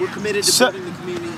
We're committed to Ce- building the community.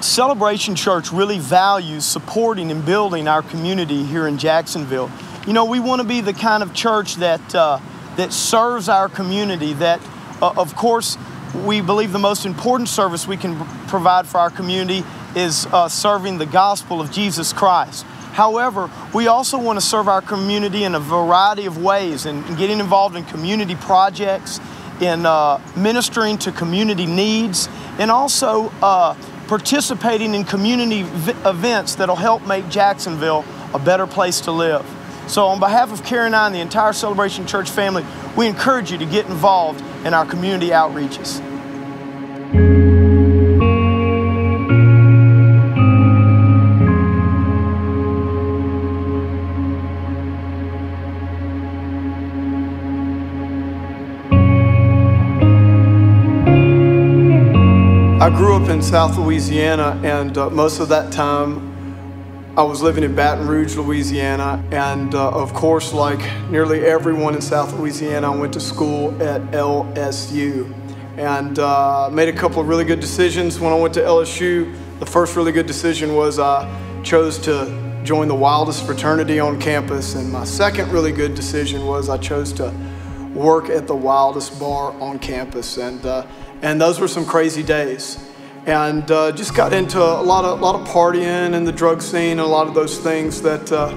Celebration Church really values supporting and building our community here in Jacksonville. You know, we want to be the kind of church that uh, that serves our community. That, uh, of course, we believe the most important service we can provide for our community is uh, serving the gospel of Jesus Christ. However, we also want to serve our community in a variety of ways and, and getting involved in community projects, in uh, ministering to community needs, and also uh, participating in community events that'll help make Jacksonville a better place to live. So, on behalf of Karen and I and the entire Celebration Church family, we encourage you to get involved in our community outreaches. I grew up in South Louisiana, and uh, most of that time I was living in Baton Rouge, Louisiana. And uh, of course, like nearly everyone in South Louisiana, I went to school at LSU and uh, made a couple of really good decisions when I went to LSU. The first really good decision was I chose to join the wildest fraternity on campus, and my second really good decision was I chose to work at the wildest bar on campus, and uh, and those were some crazy days, and uh, just got into a lot of a lot of partying and the drug scene and a lot of those things that uh,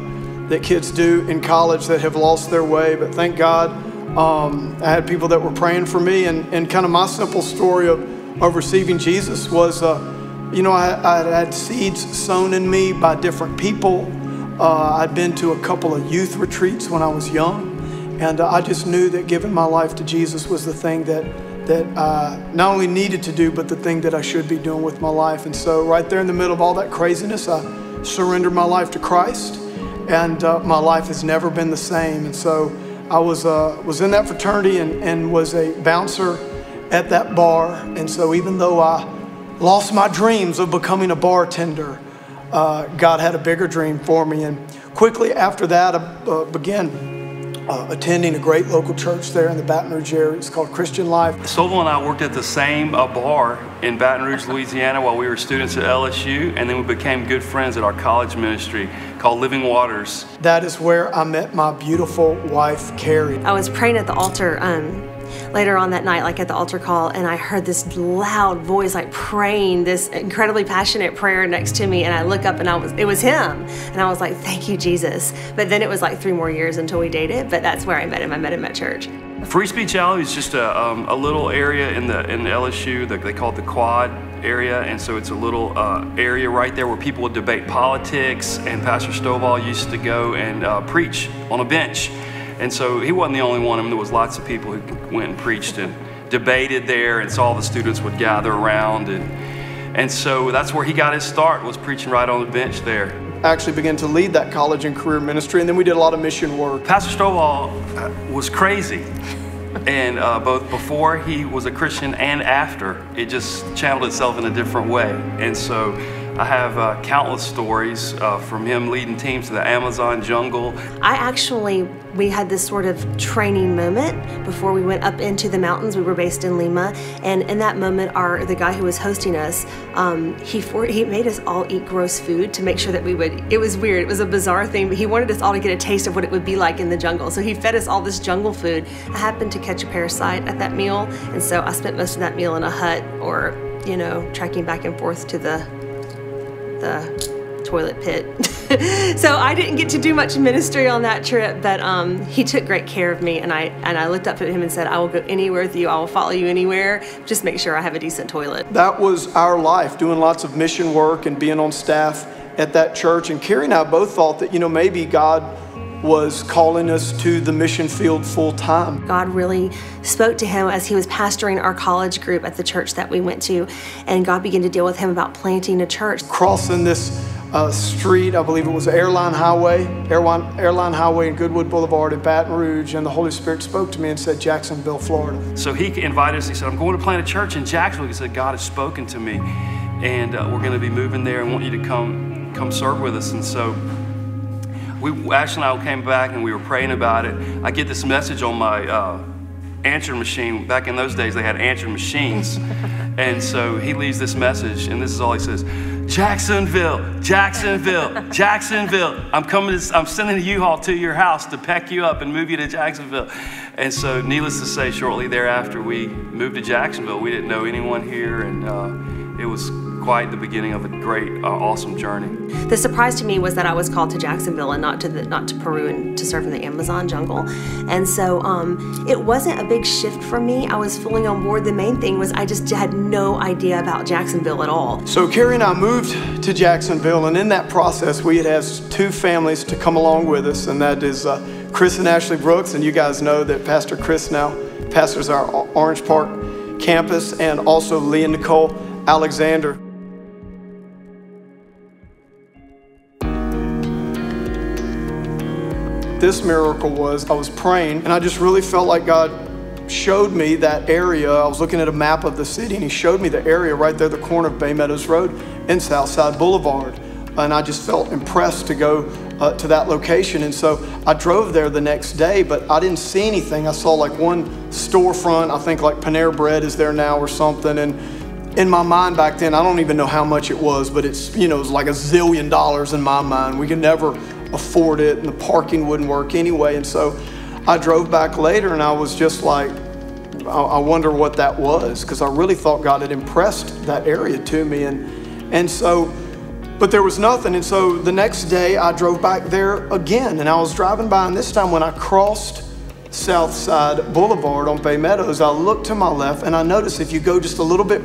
that kids do in college that have lost their way. But thank God, um, I had people that were praying for me, and and kind of my simple story of of receiving Jesus was, uh, you know, I, I had seeds sown in me by different people. Uh, I'd been to a couple of youth retreats when I was young. And uh, I just knew that giving my life to Jesus was the thing that that I not only needed to do, but the thing that I should be doing with my life. And so, right there in the middle of all that craziness, I surrendered my life to Christ, and uh, my life has never been the same. And so, I was uh, was in that fraternity and, and was a bouncer at that bar. And so, even though I lost my dreams of becoming a bartender, uh, God had a bigger dream for me. And quickly after that, I uh, began uh, attending a great local church there in the Baton Rouge area. It's called Christian Life. Stovall and I worked at the same uh, bar in Baton Rouge, Louisiana, while we were students at LSU, and then we became good friends at our college ministry called Living Waters. That is where I met my beautiful wife, Kerri. I was praying at the altar um, later on that night, like at the altar call, and I heard this loud voice, like praying this incredibly passionate prayer next to me. And I look up, and I was it was him, and I was like, "Thank you, Jesus." But then it was like three more years until we dated. But that's where I met him. I met him at church. Free Speech Alley is just a, um, a little area in the in LSU that they call it the Quad area, and so it's a little uh, area right there where people would debate politics. And Pastor Stovall used to go and uh, preach on a bench, and so he wasn't the only one. I mean, there was lots of people who went and preached and debated there, and so all the students would gather around, and and so that's where he got his start was preaching right on the bench there. I actually began to lead that college and career ministry, and then we did a lot of mission work. Pastor Stovall uh, was crazy. And uh, both before he was a Christian and after, it just channeled itself in a different way. And so I have uh, countless stories uh, from him leading teams to the Amazon jungle. I actually, we had this sort of training moment before we went up into the mountains. We were based in Lima, and in that moment, our the guy who was hosting us, um, he for, he made us all eat gross food to make sure that we would. It was weird. It was a bizarre thing, but he wanted us all to get a taste of what it would be like in the jungle. So he fed us all this jungle food. I happened to catch a parasite at that meal, and so I spent most of that meal in a hut or you know trekking back and forth to the the toilet pit. so I didn't get to do much ministry on that trip, but um, he took great care of me, and I and I looked up at him and said, "I will go anywhere with you. I will follow you anywhere. Just make sure I have a decent toilet." That was our life, doing lots of mission work and being on staff at that church. And Kerri and I both thought that, you know, maybe God was calling us to the mission field full time. God really spoke to him as he was pastoring our college group at the church that we went to, and God began to deal with him about planting a church. Crossing this uh, street, I believe it was Airline Highway, Airline, Airline Highway and Goodwood Boulevard in Baton Rouge, and the Holy Spirit spoke to me and said, Jacksonville, Florida. So he invited us. He said, "I'm going to plant a church in Jacksonville." He said, "God has spoken to me, and uh, we're going to be moving there, and want you to come come serve with us." And so we Ashley and I came back and we were praying about it. I get this message on my uh, answering machine. Back in those days, they had answering machines. and so he leaves this message, and this is all he says Jacksonville, Jacksonville, Jacksonville. I'm coming, to, I'm sending a U-Haul to your house to pack you up and move you to Jacksonville. And so, needless to say, shortly thereafter, we moved to Jacksonville. We didn't know anyone here, and uh, it was quite the beginning of a great, uh, awesome journey. The surprise to me was that I was called to Jacksonville and not to the not to Peru and to serve in the Amazon jungle, and so um, it wasn't a big shift for me. I was fully on board. The main thing was I just had no idea about Jacksonville at all. So Kerri and I moved to Jacksonville, and in that process, we had asked two families to come along with us, and that is uh, Chris and Ashley Brooks, and you guys know that Pastor Chris now pastors our Orange Park campus, and also Lee and Nicole Alexander. This miracle was I was praying and I just really felt like God showed me that area. I was looking at a map of the city and He showed me the area right there, the corner of Bay Meadows Road and Southside Boulevard. And I just felt impressed to go uh, to that location. And so I drove there the next day, but I didn't see anything. I saw like one storefront, I think like Panera Bread is there now or something. And in my mind back then, I don't even know how much it was, but it's, you know, it was like a zillion dollars in my mind. We could never afford it, and the parking wouldn't work anyway. And so I drove back later, and I was just like, I wonder what that was, because I really thought God had impressed that area to me. And, and so, but there was nothing. And so the next day, I drove back there again, and I was driving by, and this time when I crossed Southside Boulevard on Bay Meadows, I looked to my left, and I noticed if you go just a little bit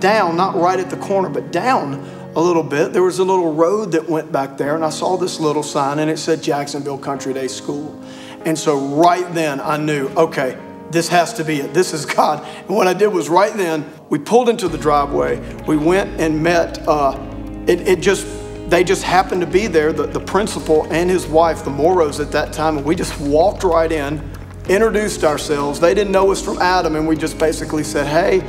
down, not right at the corner, but down a little bit, there was a little road that went back there, and I saw this little sign, and it said Jacksonville Country Day School. And so right then I knew, okay, this has to be it. This is God. And what I did was right then, we pulled into the driveway. We went and met, uh, it, it just, they just happened to be there, the, the principal and his wife, the Moros at that time, and we just walked right in, introduced ourselves. They didn't know us from Adam, and we just basically said, hey,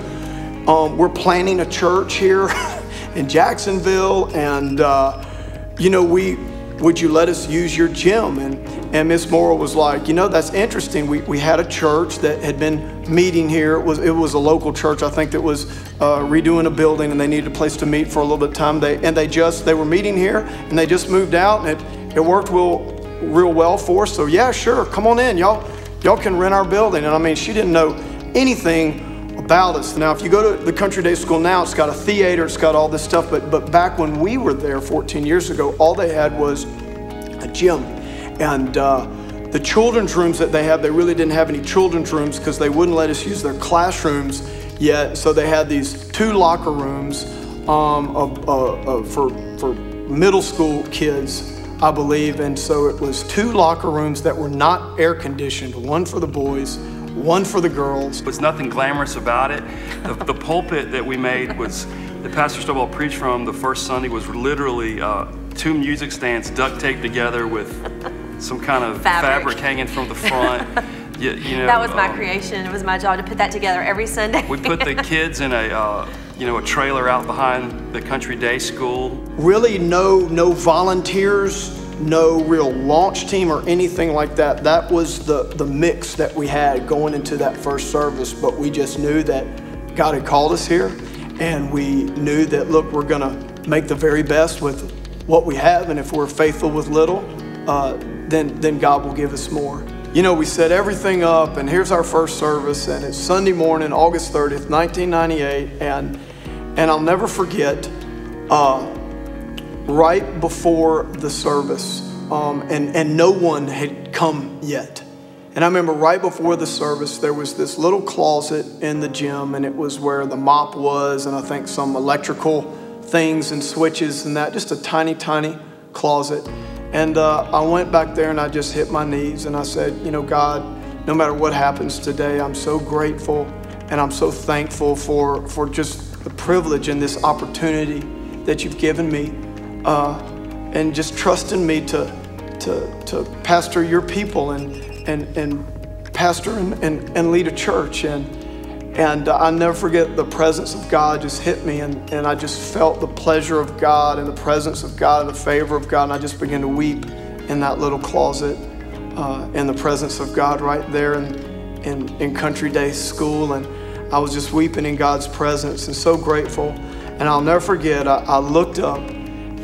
um, we're planning a church here. in Jacksonville, and uh, you know, we would you let us use your gym? And and Miss Morrow was like, you know, that's interesting. We, we had a church that had been meeting here. It was it was a local church, I think, that was uh, redoing a building, and they needed a place to meet for a little bit of time. They and they just they were meeting here, and they just moved out, and it it worked real real well for us. So yeah, sure, come on in, y'all. Y'all can rent our building. And I mean, she didn't know anything Now, if you go to the Country Day School now, it's got a theater, it's got all this stuff, but, but back when we were there 14 years ago, all they had was a gym. And uh, the children's rooms that they have, they really didn't have any children's rooms because they wouldn't let us use their classrooms yet. So they had these two locker rooms um, of, uh, uh, for, for middle school kids, I believe. And so it was two locker rooms that were not air conditioned, one for the boys, one for the girls. There's nothing glamorous about it. The, the pulpit that we made was, that Pastor Stovall preached from the first Sunday was literally uh, two music stands duct taped together with some kind of fabric, fabric hanging from the front. you, you know, that was my um, creation. It was my job to put that together every Sunday. we put the kids in a, uh, you know, a trailer out behind the country day school. Really, no, no volunteers no real launch team or anything like that. That was the, the mix that we had going into that first service, but we just knew that God had called us here and we knew that, look, we're going to make the very best with what we have, and if we're faithful with little, uh, then, then God will give us more. You know, we set everything up, and here's our first service, and it's Sunday morning, August 30th, 1998, and, and I'll never forget. Uh, right before the service, um, and, and no one had come yet. And I remember right before the service, there was this little closet in the gym, and it was where the mop was, and I think some electrical things and switches and that, just a tiny, tiny closet. And uh, I went back there and I just hit my knees and I said, You know, God, no matter what happens today, I'm so grateful and I'm so thankful for, for just the privilege and this opportunity that you've given me uh, and just trusting me to, to, to pastor your people and, and, and pastor and, and, and lead a church. And, and I'll never forget the presence of God just hit me, and, and I just felt the pleasure of God and the presence of God and the favor of God. And I just began to weep in that little closet uh, in the presence of God right there. And, in, in Country Day School, and I was just weeping in God's presence and so grateful. And I'll never forget, I, I looked up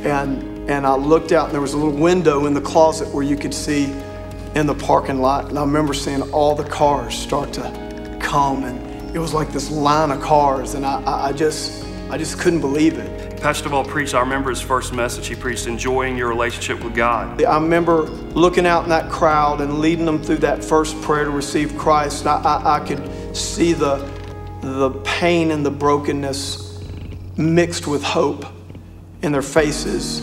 and, and I looked out, and there was a little window in the closet where you could see in the parking lot. And I remember seeing all the cars start to come, and it was like this line of cars, and I, I, I just, I just couldn't believe it. Pastor Stovall preached, I remember his first message, he preached enjoying your relationship with God. I remember looking out in that crowd and leading them through that first prayer to receive Christ. I, I, I could see the, the pain and the brokenness mixed with hope in their faces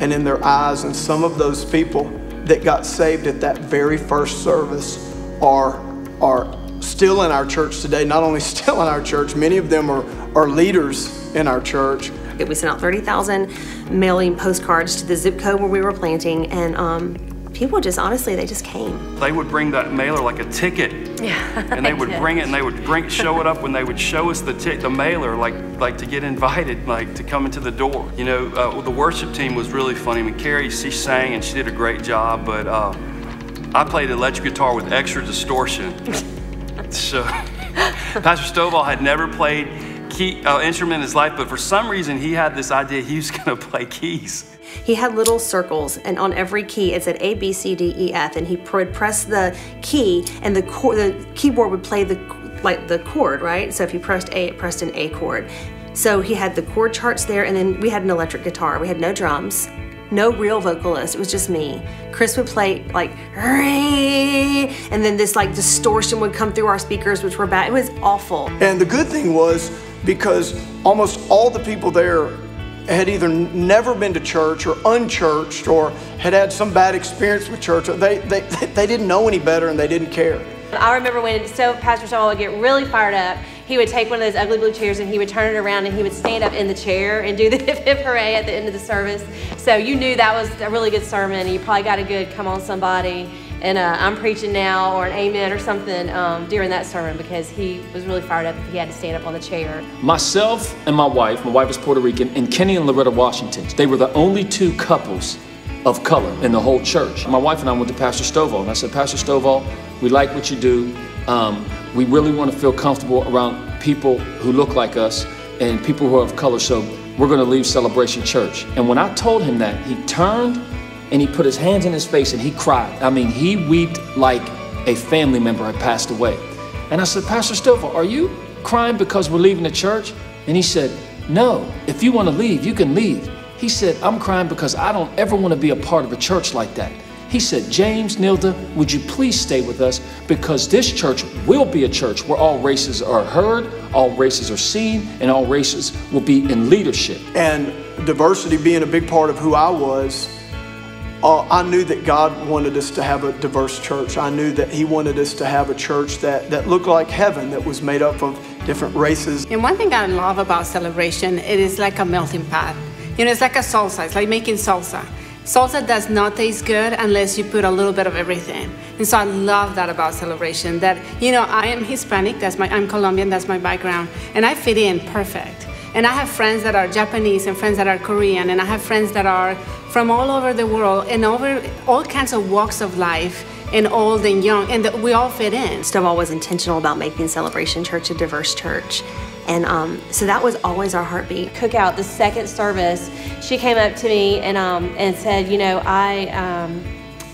and in their eyes. And some of those people that got saved at that very first service are, are still in our church today. Not only still in our church, many of them are, are leaders in our church. We sent out 30,000 mailing postcards to the zip code where we were planting, and um, people just honestly, they just came. They would bring that mailer like a ticket. Yeah. And they would bring it and they would bring show it up when they would show us the tick the mailer like like to get invited like to come into the door. You know, uh, the worship team was really funny. I mean, Kerri she sang and she did a great job, but uh, I played electric guitar with extra distortion. so Pastor Stovall had never played key uh, instrument in his life, but for some reason he had this idea he was to play keys. He had little circles, and on every key it said A, B, C, D, E, F, and he would press the key, and the the keyboard would play the like the chord, right? So if you pressed A, it pressed an A chord. So he had the chord charts there, and then we had an electric guitar. We had no drums, no real vocalist. It was just me. Chris would play like, and then this like distortion would come through our speakers, which were bad. It was awful. And the good thing was because almost all the people there had either never been to church or unchurched or had had some bad experience with church. They, they, they didn't know any better and they didn't care. I remember when so Pastor Stovall would get really fired up, he would take one of those ugly blue chairs and he would turn it around and he would stand up in the chair and do the hip hip hooray at the end of the service. So you knew that was a really good sermon you probably got a good come on somebody and uh, I'm preaching now or an amen or something um, during that sermon because he was really fired up if he had to stand up on the chair. Myself and my wife, my wife is Puerto Rican, and Kenny and Loretta Washington, they were the only two couples of color in the whole church. My wife and I went to Pastor Stovall and I said, Pastor Stovall, we like what you do. Um, we really want to feel comfortable around people who look like us and people who are of color, so we're going to leave Celebration Church. And when I told him that, he turned and he put his hands in his face and he cried. I mean, he wept like a family member had passed away. And I said, Pastor Stovall, are you crying because we're leaving the church? And he said, No, if you want to leave, you can leave. He said, I'm crying because I don't ever want to be a part of a church like that. He said, James, Nilda, would you please stay with us? Because this church will be a church where all races are heard, all races are seen, and all races will be in leadership. And diversity being a big part of who I was, uh, I knew that God wanted us to have a diverse church. I knew that He wanted us to have a church that, that looked like heaven, that was made up of different races. And one thing I love about celebration, it is like a melting pot. You know, it's like a salsa. It's like making salsa. Salsa does not taste good unless you put a little bit of everything. And so I love that about celebration. That you know, I am Hispanic. That's my. I'm Colombian. That's my background, and I fit in perfect. And I have friends that are Japanese and friends that are Korean, and I have friends that are from all over the world and over all kinds of walks of life and old and young, and we all fit in. Stovall was intentional about making Celebration Church a diverse church. And um, so that was always our heartbeat. Cookout, the second service, she came up to me and, um, and said, You know, I um,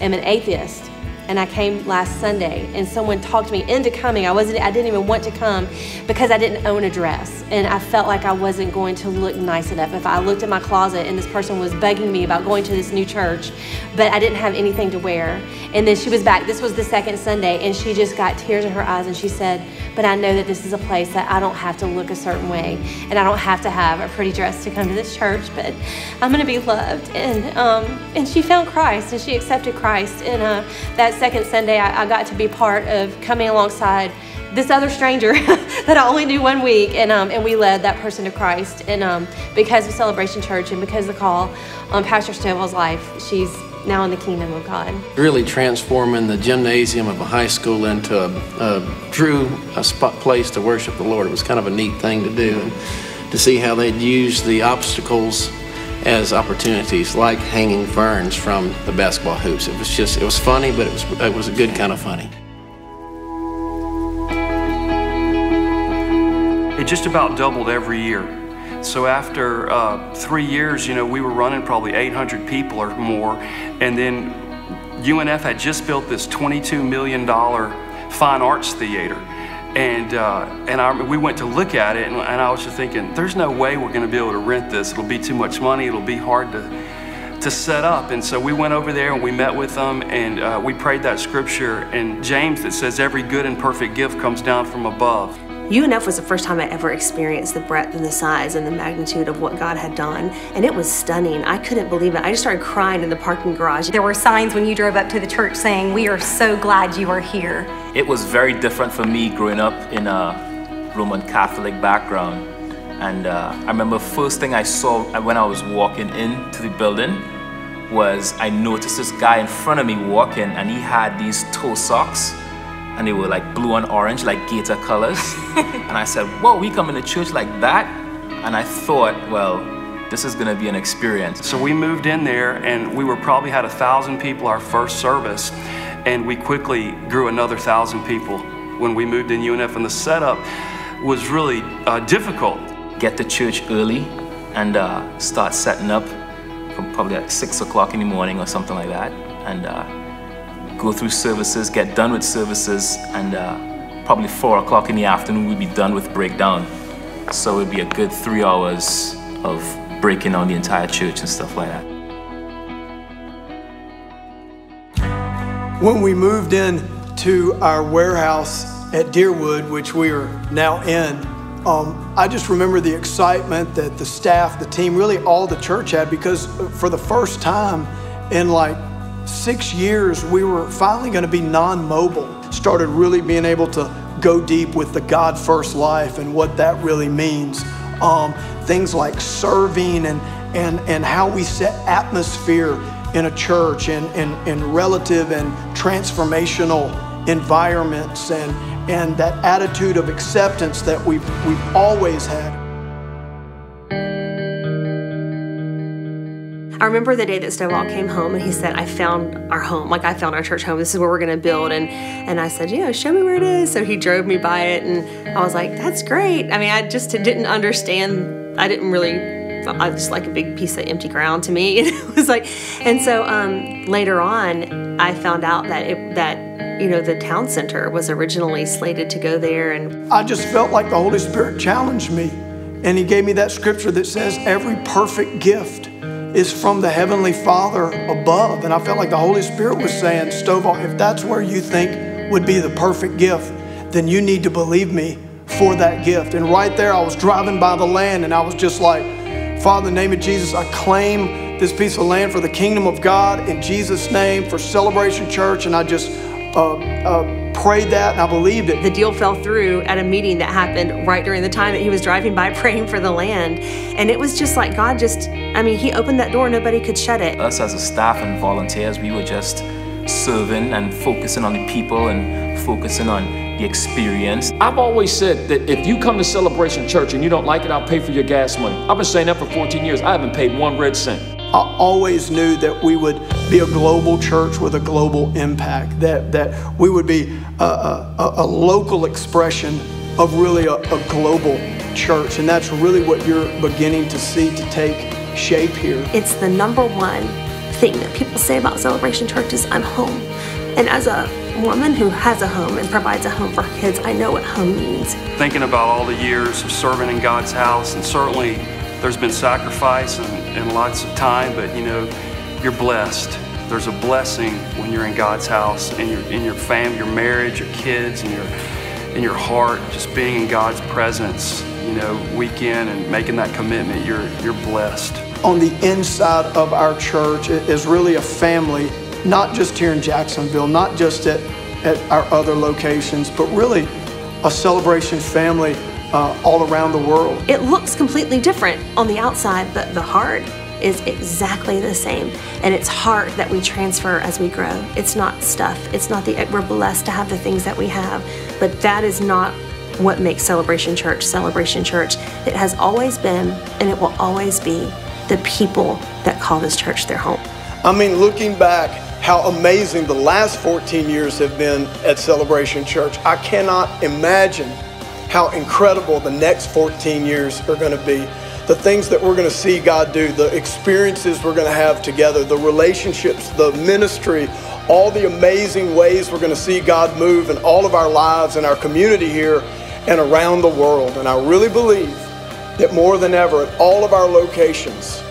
am an atheist and I came last Sunday and someone talked me into coming. I wasn't I didn't even want to come because I didn't own a dress and I felt like I wasn't going to look nice enough if I looked at my closet and this person was begging me about going to this new church but I didn't have anything to wear. And then she was back. This was the second Sunday and she just got tears in her eyes and she said, "But I know that this is a place that I don't have to look a certain way and I don't have to have a pretty dress to come to this church, but I'm going to be loved." And um, and she found Christ and she accepted Christ and uh, that second Sunday, I, I got to be part of coming alongside this other stranger that I only knew one week, and um, and we led that person to Christ. And um, because of Celebration Church and because of the call on Pastor Stovall's life, she's now in the kingdom of God. Really transforming the gymnasium of a high school into a, a true a spot, place to worship the Lord. It was kind of a neat thing to do and to see how they'd use the obstacles as opportunities, like hanging ferns from the basketball hoops. It was just, it was funny, but it was, it was a good kind of funny. It just about doubled every year. So after uh, three years, you know, we were running probably 800 people or more, and then UNF had just built this $22 million fine arts theater. And, uh, and I, we went to look at it, and, and I was just thinking, there's no way we're going to be able to rent this. It'll be too much money. It'll be hard to, to set up. And so we went over there and we met with them, and uh, we prayed that scripture in James that says, Every good and perfect gift comes down from above. UNF was the first time I ever experienced the breadth and the size and the magnitude of what God had done, and it was stunning. I couldn't believe it. I just started crying in the parking garage. There were signs when you drove up to the church saying, We are so glad you are here. It was very different for me growing up in a Roman Catholic background. And uh, I remember first thing I saw when I was walking into the building was I noticed this guy in front of me walking and he had these toe socks and they were like blue and orange, like gator colors. and I said, whoa, we come into church like that? And I thought, well, this is gonna be an experience. So we moved in there and we were probably had a thousand people our first service and we quickly grew another thousand people when we moved in UNF and the setup was really uh, difficult. Get to church early and uh, start setting up from probably like six o'clock in the morning or something like that. And uh, go through services, get done with services, and uh, probably four o'clock in the afternoon we'd be done with breakdown. So it'd be a good three hours of breaking down the entire church and stuff like that. When we moved in to our warehouse at Deerwood, which we are now in, um, I just remember the excitement that the staff, the team, really all the church had because for the first time in like six years, we were finally going to be non mobile. Started really being able to go deep with the God first life and what that really means. Um, things like serving and, and, and how we set atmosphere in a church and, and, and relative and transformational environments and, and that attitude of acceptance that we've, we've always had. I remember the day that Stovall came home and he said, I found our home. Like I found our church home. This is where we're gonna build. And and I said, Yeah, show me where it is. So he drove me by it and I was like, That's great. I mean, I just didn't understand. I didn't really I just like a big piece of empty ground to me. it was like, and so um, later on, I found out that it, that you know the town center was originally slated to go there, and I just felt like the Holy Spirit challenged me, and He gave me that scripture that says, "Every perfect gift is from the Heavenly Father above. And I felt like the Holy Spirit was saying, Stovall, if that's where you think would be the perfect gift, then you need to believe me for that gift. And right there, I was driving by the land and I was just like, Father, in the name of Jesus, I claim this piece of land for the kingdom of God in Jesus' name for Celebration Church. And I just uh, uh, prayed that and I believed it. The deal fell through at a meeting that happened right during the time that he was driving by praying for the land. And it was just like God just, I mean, he opened that door, nobody could shut it. Us as a staff and volunteers, we were just serving and focusing on the people and focusing on the experience. I've always said that if you come to Celebration Church and you don't like it, I'll pay for your gas money. I've been saying that for 14 years. I haven't paid one red cent. I always knew that we would be a global church with a global impact, that, that we would be a, a, a local expression of really a, a global church. And that's really what you're beginning to see to take shape here. It's the number one thing that people say about Celebration Church is I'm home. And as a woman who has a home and provides a home for kids, I know what home means. Thinking about all the years of serving in God's house and certainly there's been sacrifice and, and lots of time, but you know, you're blessed. There's a blessing when you're in God's house, in your in your family, your marriage, your kids, and your in your heart, just being in God's presence, you know, week in and making that commitment, you're you're blessed. On the inside of our church is really a family, not just here in Jacksonville, not just at, at our other locations, but really a celebration family uh, all around the world. It looks completely different on the outside, but the heart is exactly the same. And it's heart that we transfer as we grow. It's not stuff. It's not the, we're blessed to have the things that we have, but that is not what makes Celebration Church Celebration Church. It has always been, and it will always be, the people that call this church their home. I mean, looking back, how amazing the last 14 years have been at Celebration Church. I cannot imagine how incredible the next 14 years are going to be. The things that we're going to see God do, the experiences we're going to have together, the relationships, the ministry, all the amazing ways we're going to see God move in all of our lives and our community here and around the world. And I really believe that more than ever at all of our locations,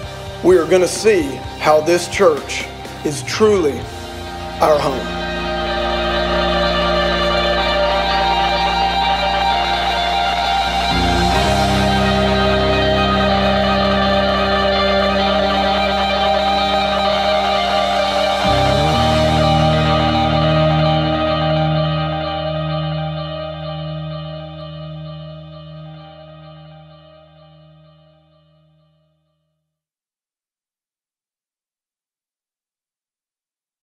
we are going to see how this church is truly our home.